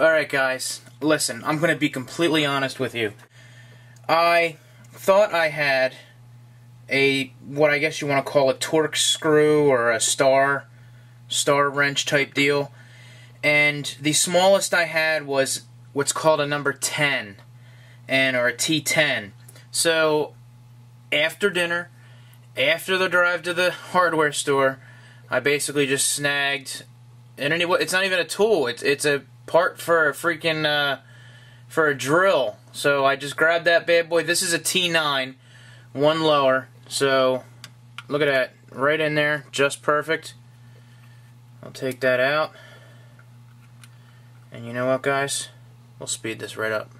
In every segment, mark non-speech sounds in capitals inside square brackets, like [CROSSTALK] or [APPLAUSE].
Alright guys, listen, I'm going to be completely honest with you. I thought I had a, what I guess you want to call a Torx screw or a star, star wrench type deal. And the smallest I had was what's called a number 10, and or a T10. So, after dinner, after the drive to the hardware store, I basically just snagged, and anyway, it's not even a tool, it's, it's a part for a freaking, uh, for a drill. So I just grabbed that bad boy. This is a T9, one lower. So look at that, right in there, just perfect. I'll take that out. And you know what, guys? We'll speed this right up.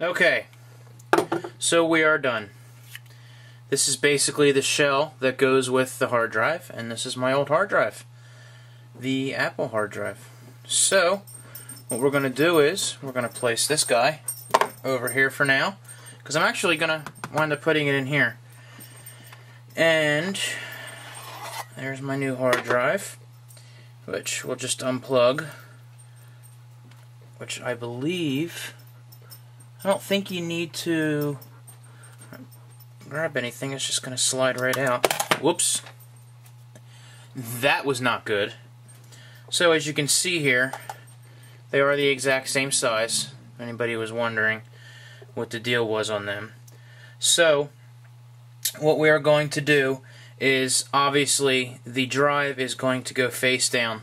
Okay, so we are done. This is basically the shell that goes with the hard drive, and this is my old hard drive, the Apple hard drive. So, what we're going to do is, we're going to place this guy over here for now, because I'm actually going to wind up putting it in here. And, there's my new hard drive, which we'll just unplug, which I believe, I don't think you need to grab anything, it's just going to slide right out. Whoops. That was not good. So as you can see here, they are the exact same size. Anybody was wondering what the deal was on them. So, what we are going to do is, obviously, the drive is going to go face down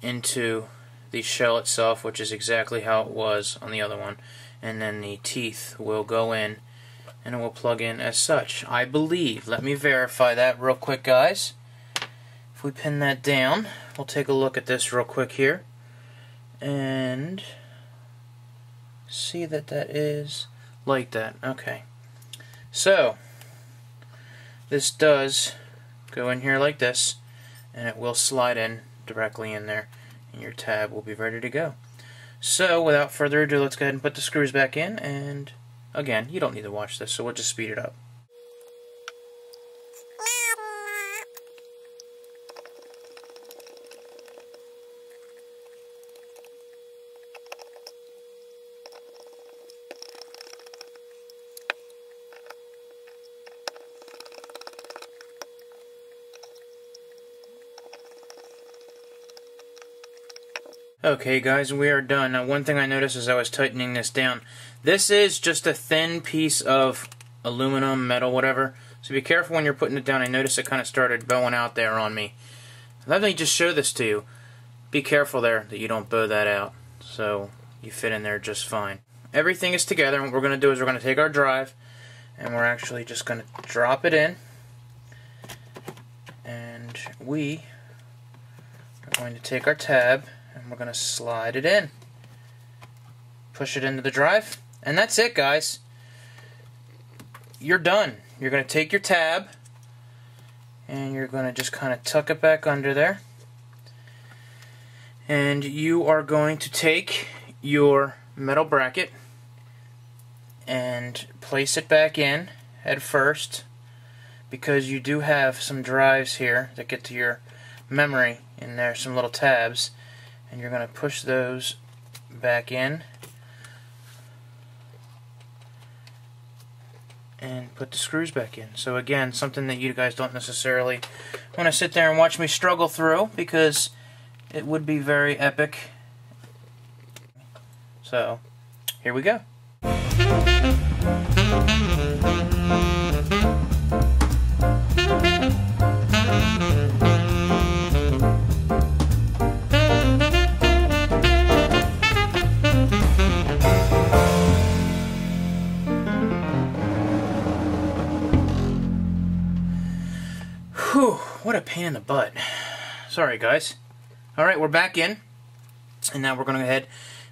into the shell itself, which is exactly how it was on the other one. And then the teeth will go in and it will plug in as such. I believe. Let me verify that real quick, guys. If we pin that down, we'll take a look at this real quick here. And see that that is like that. Okay. So, this does go in here like this, and it will slide in directly in there, and your tab will be ready to go. So, without further ado, let's go ahead and put the screws back in, and Again, you don't need to watch this, so we'll just speed it up. Okay guys, we are done. Now one thing I noticed as I was tightening this down, this is just a thin piece of aluminum, metal, whatever. So be careful when you're putting it down. I noticed it kind of started bowing out there on me. Let me just show this to you. Be careful there that you don't bow that out. So you fit in there just fine. Everything is together and what we're going to do is we're going to take our drive and we're actually just going to drop it in. And we are going to take our tab we're going to slide it in. Push it into the drive, and that's it, guys. You're done. You're going to take your tab, and you're going to just kind of tuck it back under there. And you are going to take your metal bracket and place it back in at first because you do have some drives here that get to your memory and there's some little tabs and you're going to push those back in and put the screws back in. So again, something that you guys don't necessarily want to sit there and watch me struggle through because it would be very epic. So, here we go. Pain in the butt. Sorry, guys. Alright, we're back in. And now we're going to go ahead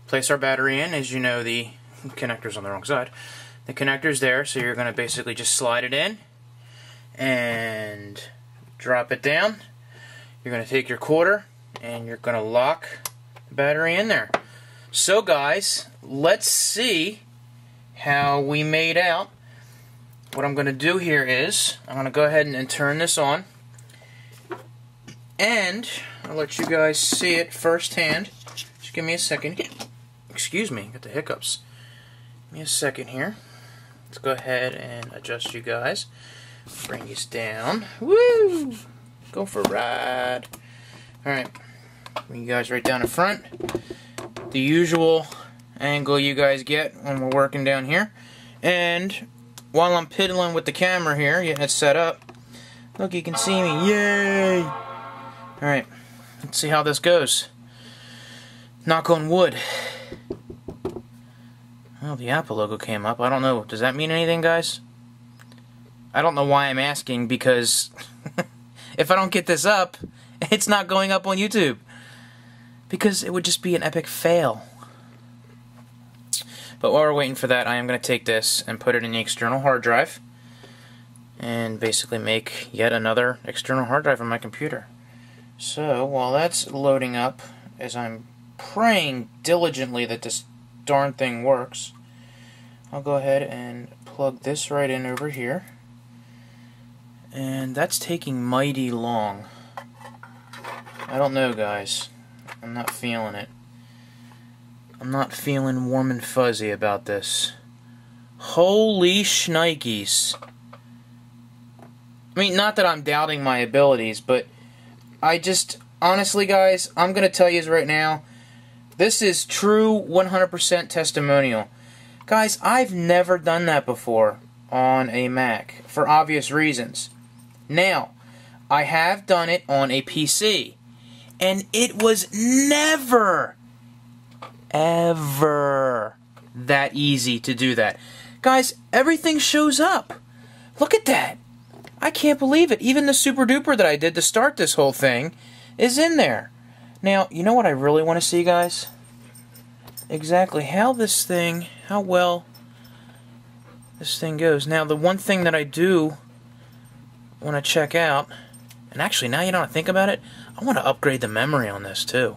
place our battery in. As you know, the connector's on the wrong side. The connector's there, so you're going to basically just slide it in and drop it down. You're going to take your quarter and you're going to lock the battery in there. So, guys, let's see how we made out what I'm going to do here is I'm going to go ahead and, and turn this on And I'll let you guys see it firsthand. Just give me a second. Excuse me, got the hiccups. Give me a second here. Let's go ahead and adjust you guys. Bring these down. Woo! Go for a ride. Alright. Bring you guys right down in front. The usual angle you guys get when we're working down here. And while I'm piddling with the camera here, getting it set up, look, you can see me. Yay! Alright, let's see how this goes. Knock on wood. Well, the Apple logo came up. I don't know. Does that mean anything, guys? I don't know why I'm asking, because [LAUGHS] if I don't get this up, [LAUGHS] it's not going up on YouTube. Because it would just be an epic fail. But while we're waiting for that, I am going to take this and put it in the external hard drive and basically make yet another external hard drive on my computer. So while that's loading up, as I'm praying diligently that this darn thing works, I'll go ahead and plug this right in over here. And that's taking mighty long. I don't know, guys. I'm not feeling it. I'm not feeling warm and fuzzy about this. Holy shnikes. I mean, not that I'm doubting my abilities, but I just, honestly, guys, I'm going to tell you right now, this is true 100% testimonial. Guys, I've never done that before on a Mac, for obvious reasons. Now, I have done it on a PC, and it was never ever that easy to do that. Guys, everything shows up. Look at that. I can't believe it. Even the SuperDuper that I did to start this whole thing is in there. Now, you know what I really want to see, guys? Exactly how this thing, how well this thing goes. Now, the one thing that I do want to check out, and actually, now you I think about it, I want to upgrade the memory on this too.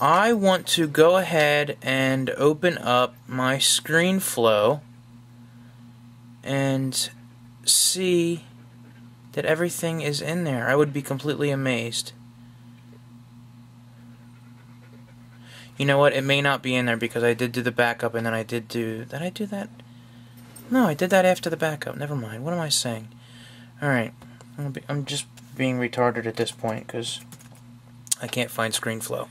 I want to go ahead and open up my ScreenFlow and see that everything is in there. I would be completely amazed. You know what? It may not be in there because I did do the backup and then I did do... Did I do that? No, I did that after the backup. Never mind. What am I saying? Alright. I'm, I'm just being retarded at this point because I can't find ScreenFlow.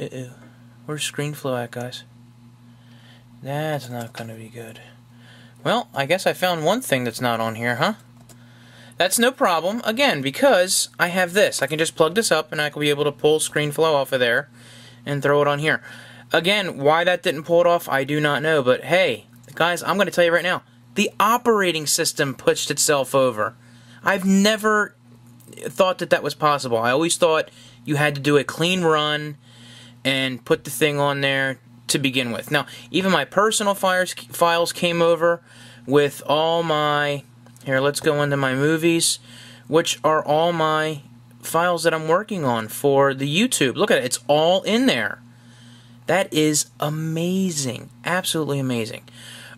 Uh-oh. Where's ScreenFlow at, guys? That's not gonna be good. Well, I guess I found one thing that's not on here, huh? That's no problem, again, because I have this. I can just plug this up and I can be able to pull ScreenFlow off of there and throw it on here. Again, why that didn't pull it off, I do not know, but hey, guys, I'm going to tell you right now, the operating system pushed itself over. I've never thought that that was possible. I always thought you had to do a clean run and put the thing on there to begin with. Now, even my personal files, files came over with all my, here, let's go into my movies, which are all my files that I'm working on for the YouTube. Look at it, it's all in there. That is amazing. Absolutely amazing.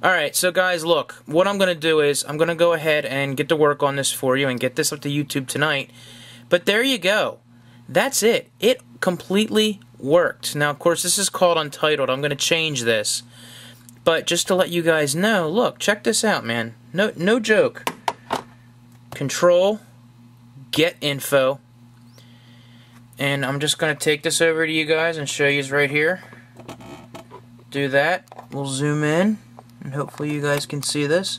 Alright, so guys, look, what I'm going to do is I'm going to go ahead and get to work on this for you and get this up to YouTube tonight. But there you go. That's it. It completely worked. Now, of course, this is called Untitled. I'm going to change this. But just to let you guys know, look, check this out, man. No, no joke. Control, get info. And I'm just going to take this over to you guys and show you right here. Do that. We'll zoom in. And hopefully you guys can see this.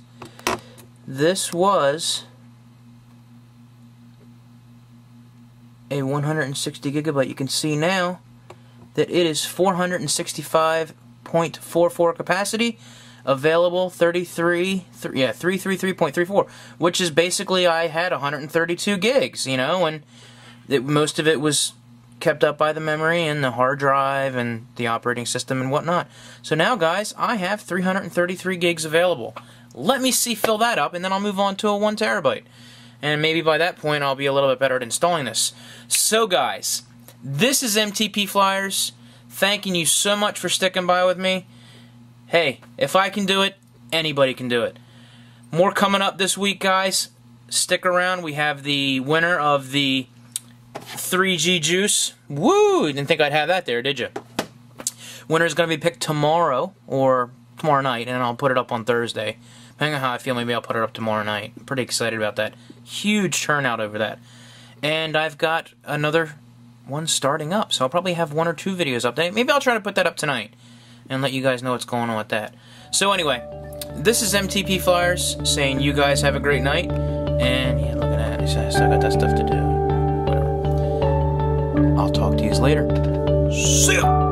This was a 160 gigabyte. You can see now that it is 465.44 capacity, available 33, th yeah, 333.34, which is basically I had 132 gigs, you know, and it, most of it was kept up by the memory and the hard drive and the operating system and whatnot. So now, guys, I have 333 gigs available. Let me see fill that up, and then I'll move on to a one terabyte. And maybe by that point, I'll be a little bit better at installing this. So, guys, this is MTP Flyers. Thanking you so much for sticking by with me. Hey, if I can do it, Anybody can do it. More coming up this week, guys. Stick around. We have the winner of the 3G Juice. Woo! Didn't think I'd have that there, did you? Winner's going to be picked tomorrow, or tomorrow night, and I'll put it up on Thursday. Depending on how I feel, maybe I'll put it up tomorrow night. I'm pretty excited about that. Huge turnout over that. And I've got another one starting up, so I'll probably have one or two videos up there. Maybe I'll try to put that up tonight and let you guys know what's going on with that. So anyway, this is MTP Flyers saying you guys have a great night. And yeah, look at that. I still got that stuff to do. Whatever. I'll talk to you later. See ya!